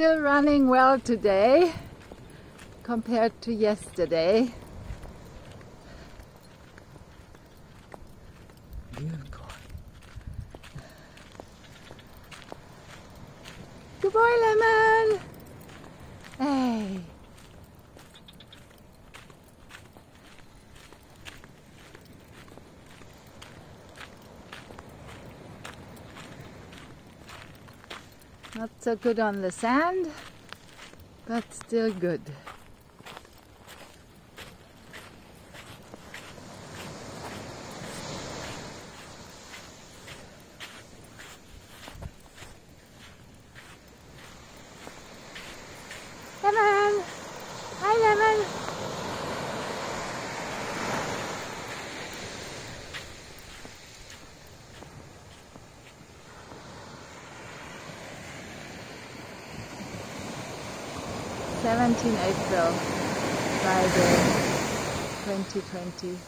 still running well today compared to yesterday. Good. Good boy, Lemon! Not so good on the sand, but still good. Lemon! Hi, Lemon! Seventeen April, Friday, twenty twenty.